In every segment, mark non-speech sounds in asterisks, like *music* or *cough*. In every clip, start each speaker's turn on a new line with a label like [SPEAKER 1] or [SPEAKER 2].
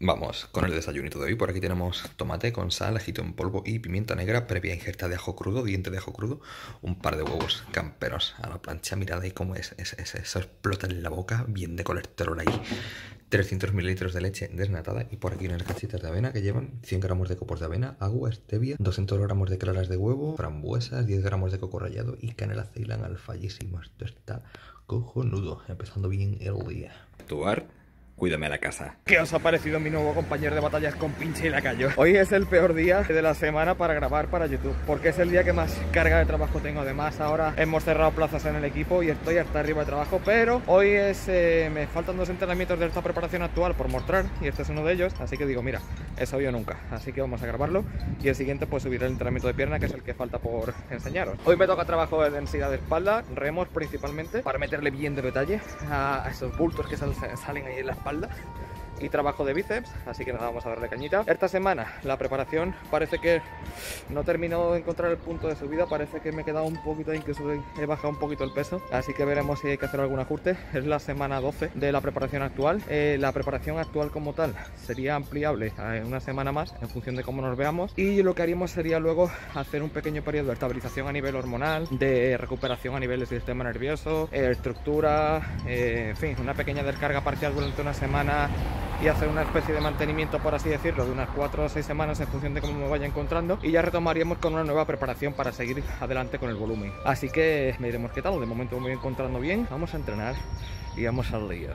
[SPEAKER 1] Vamos con el desayunito de hoy. Por aquí tenemos tomate con sal, ajito en polvo y pimienta negra, previa injerta de ajo crudo, diente de ajo crudo, un par de huevos camperos a la plancha. Mirad ahí cómo es, es, es eso explota en la boca, bien de colesterol ahí. 300 mililitros de leche desnatada y por aquí unas cachitas de avena que llevan 100 gramos de copos de avena, agua, stevia, 200 gramos de claras de huevo, frambuesas, 10 gramos de coco rallado y canela ceilan alfallísimo. Esto está cojonudo, empezando bien el día.
[SPEAKER 2] Actuar Cuídame la casa.
[SPEAKER 3] ¿Qué os ha parecido mi nuevo compañero de batallas con pinche y lacayo? Hoy es el peor día de la semana para grabar para YouTube, porque es el día que más carga de trabajo tengo. Además, ahora hemos cerrado plazas en el equipo y estoy hasta arriba de trabajo, pero hoy es eh, me faltan dos entrenamientos de esta preparación actual por mostrar y este es uno de ellos, así que digo, mira, eso yo nunca, así que vamos a grabarlo y el siguiente pues subiré el entrenamiento de pierna, que es el que falta por enseñaros. Hoy me toca trabajo de densidad de espalda, remos principalmente, para meterle bien de detalle a, esos bultos que salen ahí en la espalda y trabajo de bíceps, así que nada, vamos a darle cañita. Esta semana la preparación parece que no he terminado de encontrar el punto de subida, parece que me he quedado un poquito, incluso he bajado un poquito el peso, así que veremos si hay que hacer algún ajuste. Es la semana 12 de la preparación actual. Eh, la preparación actual como tal sería ampliable en una semana más en función de cómo nos veamos y lo que haríamos sería luego hacer un pequeño periodo de estabilización a nivel hormonal, de recuperación a nivel del sistema nervioso, eh, estructura, eh, en fin, una pequeña descarga parcial durante una semana y hacer una especie de mantenimiento, por así decirlo, de unas 4 o 6 semanas en función de cómo me vaya encontrando y ya retomaríamos con una nueva preparación para seguir adelante con el volumen. Así que me diremos qué tal, de momento me voy encontrando bien, vamos a entrenar y vamos al día.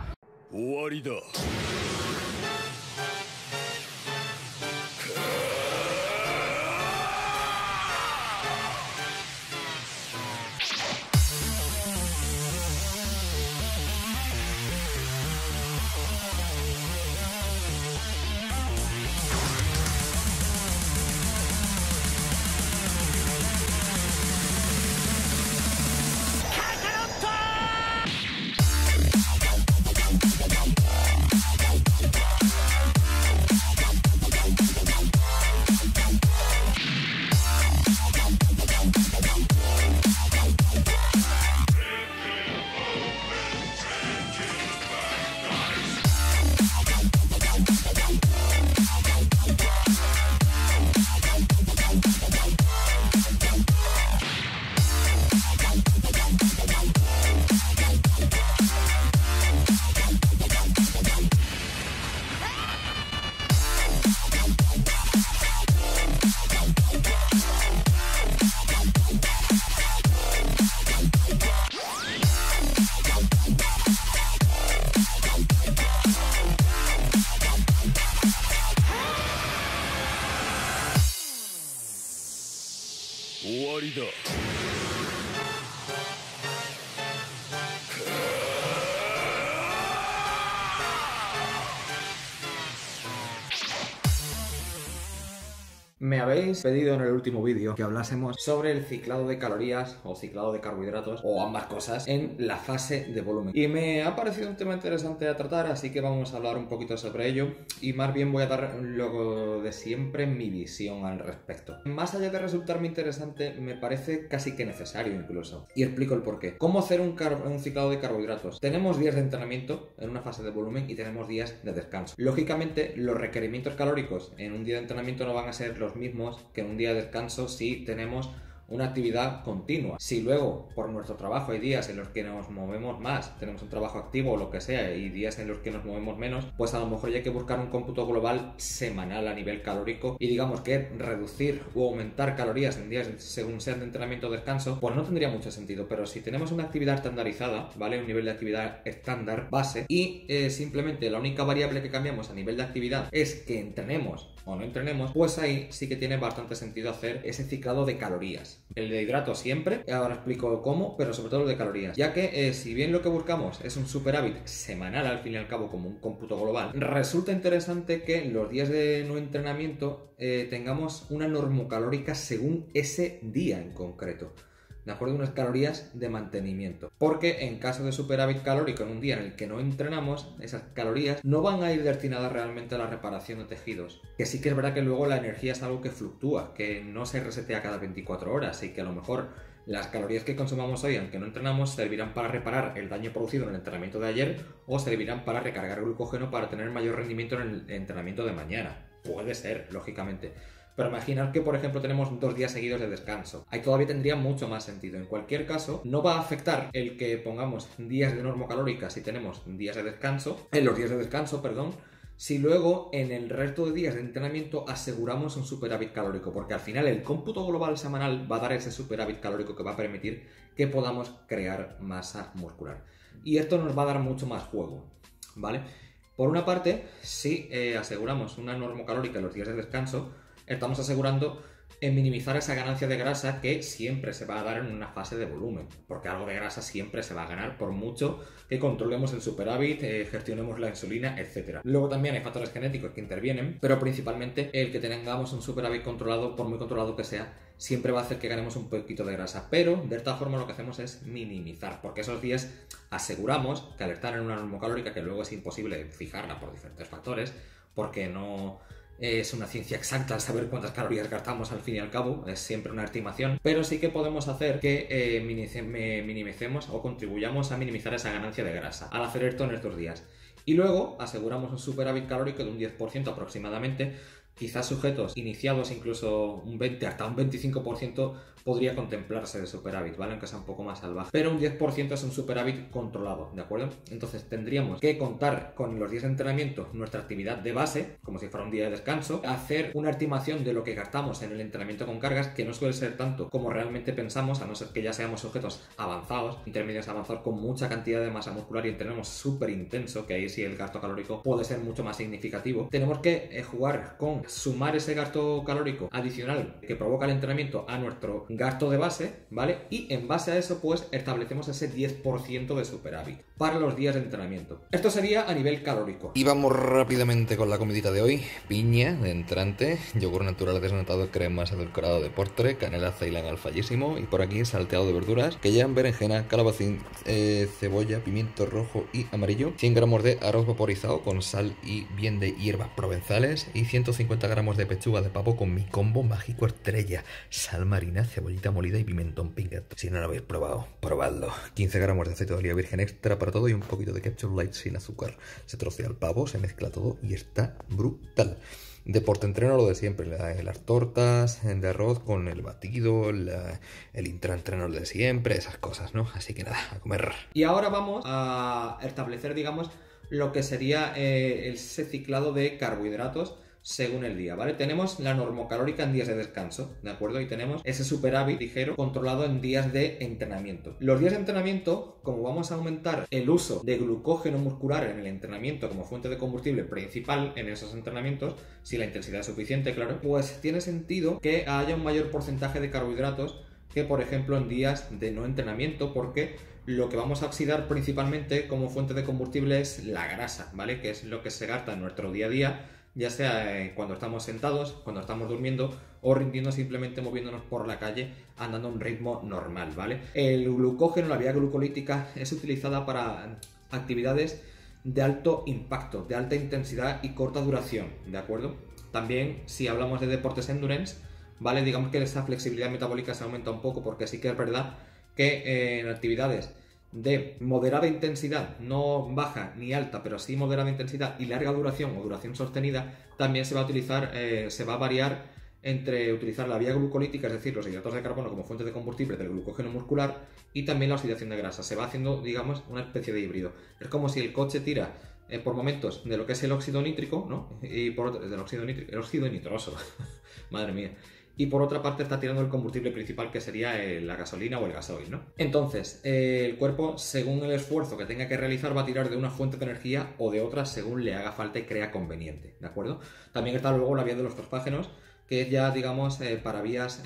[SPEAKER 1] Me habéis pedido en el último vídeo que hablásemos sobre el ciclado de calorías o ciclado de carbohidratos o ambas cosas en la fase de volumen. Y me ha parecido un tema interesante a tratar, así que vamos a hablar un poquito sobre ello y más bien voy a dar lo de siempre mi visión al respecto. Más allá de resultarme interesante, me parece casi que necesario incluso. Y explico el porqué. ¿Cómo hacer un, un ciclado de carbohidratos? Tenemos días de entrenamiento en una fase de volumen y tenemos días de descanso. Lógicamente, los requerimientos calóricos en un día de entrenamiento no van a ser los mismos que en un día de descanso si tenemos una actividad continua. Si luego por nuestro trabajo hay días en los que nos movemos más, tenemos un trabajo activo o lo que sea, y días en los que nos movemos menos, pues a lo mejor ya hay que buscar un cómputo global semanal a nivel calórico y digamos que reducir o aumentar calorías en días según sean de entrenamiento o descanso, pues no tendría mucho sentido. Pero si tenemos una actividad estandarizada, ¿vale? Un nivel de actividad estándar base y eh, simplemente la única variable que cambiamos a nivel de actividad es que entrenemos o no entrenemos, pues ahí sí que tiene bastante sentido hacer ese ciclado de calorías. El de hidrato siempre, ahora explico cómo, pero sobre todo el de calorías. Ya que eh, si bien lo que buscamos es un superávit semanal al fin y al cabo como un cómputo global, resulta interesante que los días de no entrenamiento eh, tengamos una normocalórica según ese día en concreto de acuerdo a unas calorías de mantenimiento. Porque en caso de superávit calórico en un día en el que no entrenamos, esas calorías no van a ir destinadas realmente a la reparación de tejidos. Que sí que es verdad que luego la energía es algo que fluctúa, que no se resetea cada 24 horas y que a lo mejor las calorías que consumamos hoy, aunque no entrenamos, servirán para reparar el daño producido en el entrenamiento de ayer o servirán para recargar glucógeno para tener mayor rendimiento en el entrenamiento de mañana. Puede ser, lógicamente. Pero imaginar que, por ejemplo, tenemos dos días seguidos de descanso. Ahí todavía tendría mucho más sentido. En cualquier caso, no va a afectar el que pongamos días de normocalórica si tenemos días de descanso, en los días de descanso, perdón, si luego en el resto de días de entrenamiento aseguramos un superávit calórico, porque al final el cómputo global semanal va a dar ese superávit calórico que va a permitir que podamos crear masa muscular. Y esto nos va a dar mucho más juego, ¿vale? Por una parte, si eh, aseguramos una normocalórica en los días de descanso, estamos asegurando en minimizar esa ganancia de grasa que siempre se va a dar en una fase de volumen, porque algo de grasa siempre se va a ganar por mucho que controlemos el superávit, eh, gestionemos la insulina, etc. Luego también hay factores genéticos que intervienen, pero principalmente el que tengamos un superávit controlado, por muy controlado que sea, siempre va a hacer que ganemos un poquito de grasa, pero de esta forma lo que hacemos es minimizar, porque esos días aseguramos que al estar en una normocalórica, que luego es imposible fijarla por diferentes factores, porque no es una ciencia exacta saber cuántas calorías gastamos al fin y al cabo, es siempre una estimación, pero sí que podemos hacer que eh, minimicemos o contribuyamos a minimizar esa ganancia de grasa al hacer esto en estos días. Y luego aseguramos un superávit calórico de un 10% aproximadamente, quizás sujetos iniciados incluso un 20 hasta un 25% podría contemplarse de superávit, ¿vale? Aunque sea un poco más salvaje. Pero un 10% es un superávit controlado, ¿de acuerdo? Entonces tendríamos que contar con los días de entrenamiento nuestra actividad de base, como si fuera un día de descanso, hacer una estimación de lo que gastamos en el entrenamiento con cargas, que no suele ser tanto como realmente pensamos, a no ser que ya seamos sujetos avanzados, intermedios avanzados con mucha cantidad de masa muscular y entrenemos súper intenso, que ahí sí el gasto calórico puede ser mucho más significativo. Tenemos que eh, jugar con sumar ese gasto calórico adicional que provoca el entrenamiento a nuestro gasto de base, ¿vale? Y en base a eso, pues establecemos ese 10% de superávit para los días de entrenamiento. Esto sería a nivel calórico.
[SPEAKER 2] Y vamos rápidamente con la comidita de hoy. Piña de entrante, yogur natural desnatado, cremas edulcorado de postre, canela ceilan al fallísimo y por aquí salteado de verduras que llevan berenjena, calabacín, eh, cebolla, pimiento rojo y amarillo, 100 gramos de arroz vaporizado con sal y bien de hierbas provenzales y 150 gramos de pechuga de pavo con mi combo mágico estrella, sal marina, cebollita molida y pimentón pingat. Si no lo habéis probado, probadlo. 15 gramos de aceite de oliva virgen extra para todo y un poquito de ketchup light sin azúcar. Se trocea el pavo, se mezcla todo y está brutal. Deporte entreno lo de siempre, las tortas de arroz con el batido, el intraentreno lo de siempre, esas cosas, ¿no? Así que nada, a comer.
[SPEAKER 1] Y ahora vamos a establecer, digamos, lo que sería eh, ese ciclado de carbohidratos según el día, ¿vale? Tenemos la normocalórica en días de descanso, ¿de acuerdo? Y tenemos ese superávit ligero controlado en días de entrenamiento. Los días de entrenamiento, como vamos a aumentar el uso de glucógeno muscular en el entrenamiento como fuente de combustible principal en esos entrenamientos, si la intensidad es suficiente, claro, pues tiene sentido que haya un mayor porcentaje de carbohidratos que por ejemplo en días de no entrenamiento porque lo que vamos a oxidar principalmente como fuente de combustible es la grasa, ¿vale? Que es lo que se gasta en nuestro día a día ya sea eh, cuando estamos sentados, cuando estamos durmiendo o rindiendo simplemente moviéndonos por la calle andando a un ritmo normal, ¿vale? El glucógeno, la vía glucolítica, es utilizada para actividades de alto impacto, de alta intensidad y corta duración, ¿de acuerdo? También si hablamos de deportes endurance, ¿vale? Digamos que esa flexibilidad metabólica se aumenta un poco porque sí que es verdad que eh, en actividades de moderada intensidad, no baja ni alta, pero sí moderada intensidad y larga duración o duración sostenida, también se va a utilizar, eh, se va a variar entre utilizar la vía glucolítica, es decir, los hidratos de carbono como fuente de combustible del glucógeno muscular y también la oxidación de grasa. Se va haciendo, digamos, una especie de híbrido. Es como si el coche tira eh, por momentos de lo que es el óxido nítrico, ¿no? Y por otro, del óxido el óxido nitroso, *laughs* madre mía y por otra parte está tirando el combustible principal que sería eh, la gasolina o el gasoil, ¿no? Entonces, eh, el cuerpo, según el esfuerzo que tenga que realizar, va a tirar de una fuente de energía o de otra según le haga falta y crea conveniente, ¿de acuerdo? También está luego la vía de los fosfágenos, que es ya, digamos, eh, para vías,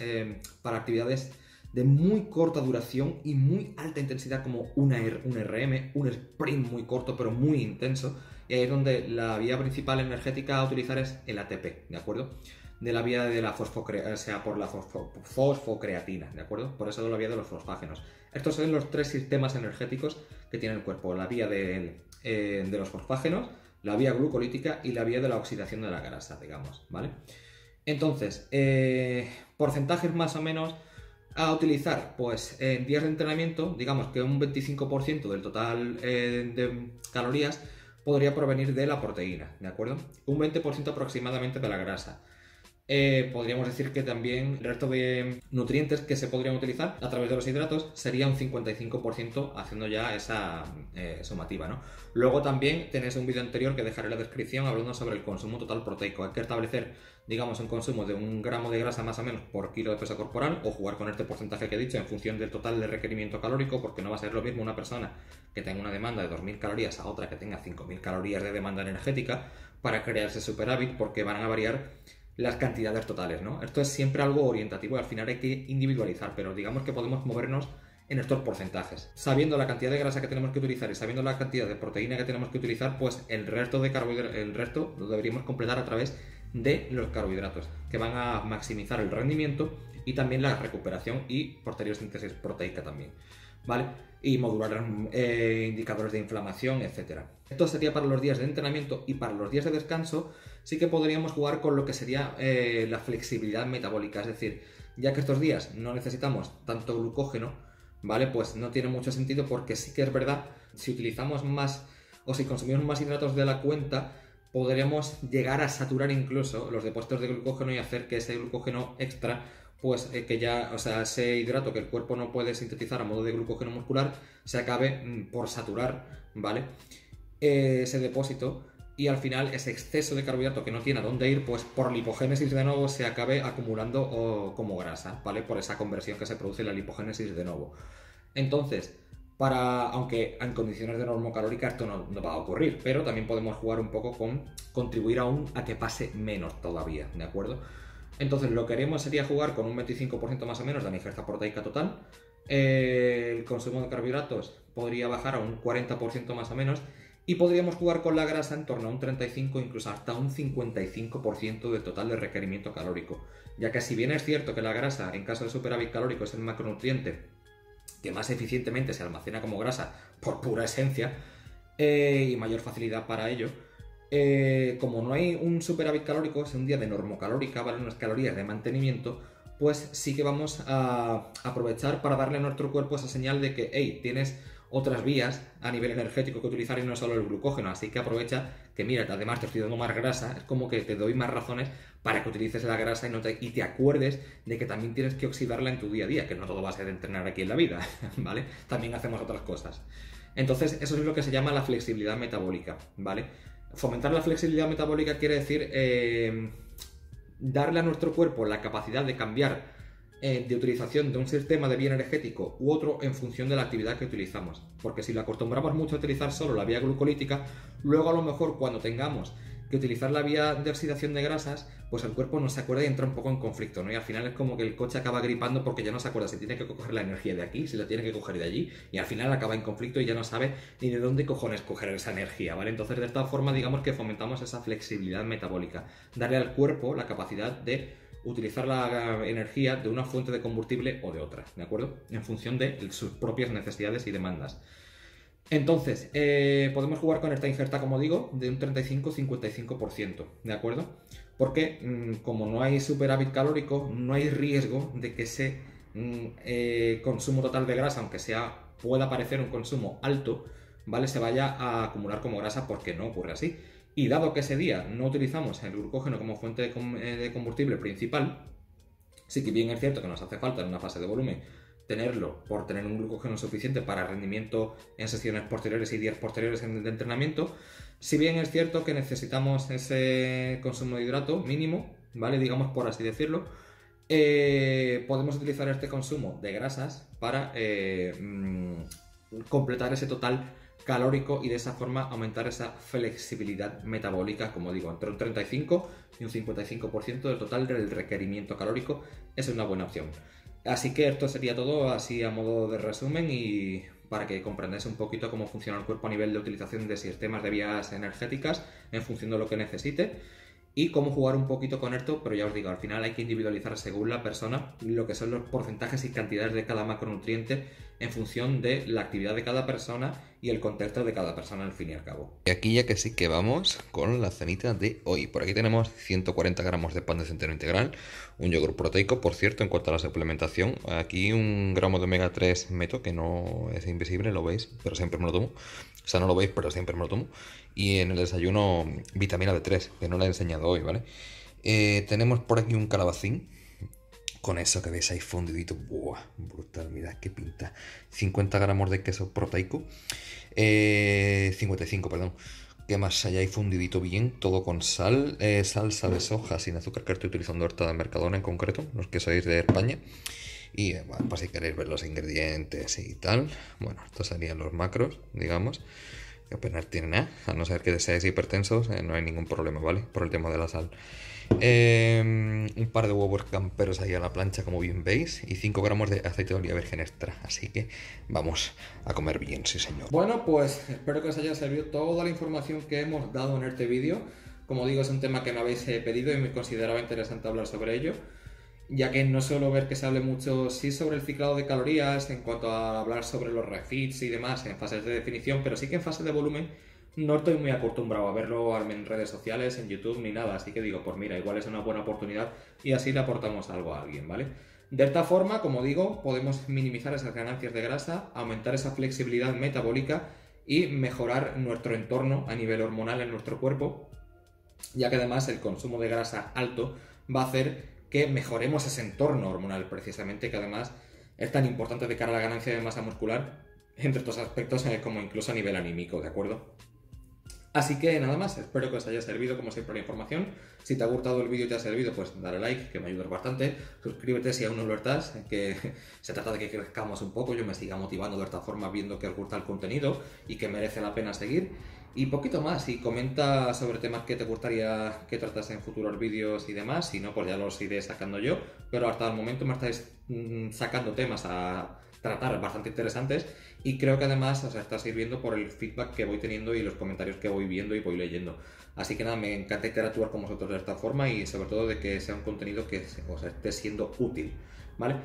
[SPEAKER 1] para actividades de muy corta duración y muy alta intensidad como un RM, un sprint muy corto pero muy intenso, y ahí es donde la vía principal energética a utilizar es el ATP, ¿de acuerdo? De la vía de la fosfocreatina, sea por la fosfocreatina, ¿de acuerdo? Por eso de la vía de los fosfágenos. Estos son los tres sistemas energéticos que tiene el cuerpo, la vía de, eh, de los fosfágenos, la vía glucolítica y la vía de la oxidación de la grasa, digamos, ¿vale? Entonces, eh, porcentajes más o menos a utilizar, pues en días de entrenamiento, digamos que un 25% del total eh, de calorías podría provenir de la proteína, ¿de acuerdo? Un 20% aproximadamente de la grasa. Eh, podríamos decir que también el resto de nutrientes que se podrían utilizar a través de los hidratos sería un 55% haciendo ya esa eh, sumativa, ¿no? Luego también tenéis un vídeo anterior que dejaré en la descripción hablando sobre el consumo total proteico. Hay que establecer, digamos, un consumo de un gramo de grasa más o menos por kilo de peso corporal o jugar con este porcentaje que he dicho en función del total de requerimiento calórico porque no va a ser lo mismo una persona que tenga una demanda de 2.000 calorías a otra que tenga 5.000 calorías de demanda energética para crearse superávit porque van a variar las cantidades totales, ¿no? Esto es siempre algo orientativo y al final hay que individualizar, pero digamos que podemos movernos en estos porcentajes. Sabiendo la cantidad de grasa que tenemos que utilizar y sabiendo la cantidad de proteína que tenemos que utilizar, pues el resto de carbohidratos, el resto lo deberíamos completar a través de los carbohidratos, que van a maximizar el rendimiento y también la recuperación y posterior síntesis proteica también. ¿Vale? Y modular eh, indicadores de inflamación, etc. Esto sería para los días de entrenamiento y para los días de descanso sí que podríamos jugar con lo que sería eh, la flexibilidad metabólica. Es decir, ya que estos días no necesitamos tanto glucógeno, ¿vale? Pues no tiene mucho sentido porque sí que es verdad, si utilizamos más o si consumimos más hidratos de la cuenta, podremos llegar a saturar incluso los depósitos de glucógeno y hacer que ese glucógeno extra, pues eh, que ya, o sea, ese hidrato que el cuerpo no puede sintetizar a modo de glucógeno muscular, se acabe mm, por saturar, ¿vale? ese depósito y al final ese exceso de carbohidrato que no tiene a dónde ir, pues por lipogénesis de nuevo se acabe acumulando como grasa, ¿vale? Por esa conversión que se produce en la lipogénesis de nuevo. Entonces, para, aunque en condiciones de normocalórica esto no, no, va a ocurrir, pero también podemos jugar un poco con contribuir aún a que pase menos todavía, ¿de acuerdo? Entonces lo que haríamos sería jugar con un 25% más o menos de la ingesta proteica total, el consumo de carbohidratos podría bajar a un 40% más o menos y podríamos jugar con la grasa en torno a un 35 incluso hasta un 55% del total de requerimiento calórico, ya que si bien es cierto que la grasa en caso de superávit calórico es el macronutriente que más eficientemente se almacena como grasa por pura esencia eh, y mayor facilidad para ello, eh, como no hay un superávit calórico, es un día de normocalórica, ¿vale? Unas calorías de mantenimiento, pues sí que vamos a aprovechar para darle a nuestro cuerpo esa señal de que, hey, tienes otras vías a nivel energético que utilizar y no solo el glucógeno. Así que aprovecha que, mira, además te estoy dando más grasa, es como que te doy más razones para que utilices la grasa y, no te, y te acuerdes de que también tienes que oxidarla en tu día a día, que no todo va a ser entrenar aquí en la vida, *laughs* ¿vale? También hacemos otras cosas. Entonces, eso es lo que se llama la flexibilidad metabólica, ¿vale? Fomentar la flexibilidad metabólica quiere decir eh, darle a nuestro cuerpo la capacidad de cambiar de utilización de un sistema de vía energético u otro en función de la actividad que utilizamos. Porque si lo acostumbramos mucho a utilizar solo la vía glucolítica, luego a lo mejor cuando tengamos que utilizar la vía de oxidación de grasas, pues el cuerpo no se acuerda y entra un poco en conflicto, ¿no? Y al final es como que el coche acaba gripando porque ya no se acuerda si tiene que coger la energía de aquí, si la tiene que coger de allí, y al final acaba en conflicto y ya no sabe ni de dónde cojones coger esa energía, ¿vale? Entonces de esta forma digamos que fomentamos esa flexibilidad metabólica, darle al cuerpo la capacidad de utilizar la energía de una fuente de combustible o de otra, ¿de acuerdo? En función de sus propias necesidades y demandas. Entonces, eh, podemos jugar con esta injerta, como digo, de un 35-55%, ¿de acuerdo? Porque mm, como no hay superávit calórico, no hay riesgo de que ese mm, eh, consumo total de grasa, aunque sea pueda parecer un consumo alto, ¿vale? Se vaya a acumular como grasa porque no ocurre así. Y dado que ese día no utilizamos el glucógeno como fuente eh, de combustible principal, sí que bien es cierto que nos hace falta en una fase de volumen tenerlo por tener un glucógeno suficiente para rendimiento en sesiones posteriores y días posteriores en el entrenamiento, si bien es cierto que necesitamos ese consumo de hidrato mínimo, ¿vale? Digamos por así decirlo, eh, podemos utilizar este consumo de grasas para eh, mm, completar ese total calórico y de esa forma aumentar esa flexibilidad metabólica, como digo, entre un 35 y un 55% del total del requerimiento calórico es una buena opción. Así que esto sería todo así a modo de resumen y para que comprendáis un poquito cómo funciona el cuerpo a nivel de utilización de sistemas de vías energéticas en función de lo que necesite. Y cómo jugar un poquito con esto, pero ya os digo, al final hay que individualizar según la persona lo que son los porcentajes y cantidades de cada macronutriente en función de la actividad de cada persona y el contexto de cada persona al fin y al cabo.
[SPEAKER 2] Y aquí ya que sí que vamos con la cenita de hoy. Por aquí tenemos 140 gramos de pan de centeno integral, un yogur proteico, por cierto, en cuanto a la suplementación, aquí un gramo de omega 3 meto, que no es invisible, lo veis, pero siempre me lo tomo. O sea, no lo veis, pero siempre me lo tomo. Y en el desayuno vitamina D3, que no la he enseñado hoy, ¿vale? Eh, tenemos por aquí un calabacín, con eso que veis ahí fundidito. ¡Buah! Brutal, mirad qué pinta. 50 gramos de queso proteico. 55, eh, perdón. ¿Qué más hay ahí fundidito bien? Todo con sal. Eh, salsa de soja sin azúcar que estoy utilizando ahorita de Mercadona en concreto. Los que sois de España. Y eh, bueno, pues si queréis ver los ingredientes y tal. Bueno, estos serían los macros, digamos. Que apenas tienen nada. A no ser que seáis hipertensos, no hay ningún problema, ¿vale? Por el tema de la sal. Em, un par de huevos camperos ahí a la plancha, como bien veis, y 5 gramos de aceite de oliva virgen extra. Así que vamos a comer bien, sí señor.
[SPEAKER 1] Bueno, pues espero que os haya servido toda la información que hemos dado en este vídeo. Como digo, es un tema que me habéis eh, pedido y me consideraba interesante hablar sobre ello, ya que no suelo ver que se hable mucho, sí, sobre el ciclado de calorías, en cuanto a hablar sobre los refits y demás en fases de definición, pero sí que en fase de volumen no estoy muy acostumbrado a verlo en redes sociales, en YouTube ni nada, así que digo, pues mira, igual es una buena oportunidad y así le aportamos algo a alguien, ¿vale? De esta forma, como digo, podemos minimizar esas ganancias de grasa, aumentar esa flexibilidad metabólica y mejorar nuestro entorno a nivel hormonal en nuestro cuerpo, ya que además el consumo de grasa alto va a hacer que mejoremos ese entorno hormonal precisamente, que además es tan importante de cara a la ganancia de masa muscular, entre estos aspectos, eh, como incluso a nivel anímico, ¿de acuerdo? Así que nada más, espero que os haya servido como siempre la información. Si te ha gustado el vídeo y te ha servido, pues dale like, que me ayuda bastante. Suscríbete si aún no lo estás, que *laughs* se trata de que crezcamos un poco, yo me siga motivando de esta forma viendo que os gusta el contenido y que merece la pena seguir. Y poquito más, y comenta sobre temas que te gustaría que tratase en futuros vídeos y demás, si no, pues ya los iré sacando yo, pero hasta el momento me estáis mm, sacando temas a tratar bastante interesantes y creo que además os está sirviendo por el feedback que voy teniendo y los comentarios que voy viendo y voy leyendo. Así que nada, me encanta interactuar con vosotros de esta forma y sobre todo de que sea un contenido que os esté siendo útil, ¿vale?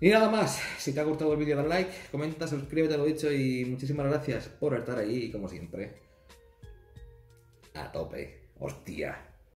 [SPEAKER 1] Y nada más, si te ha gustado el vídeo dale like, comenta, suscríbete, lo dicho y muchísimas gracias por estar ahí como siempre. A tope, hostia.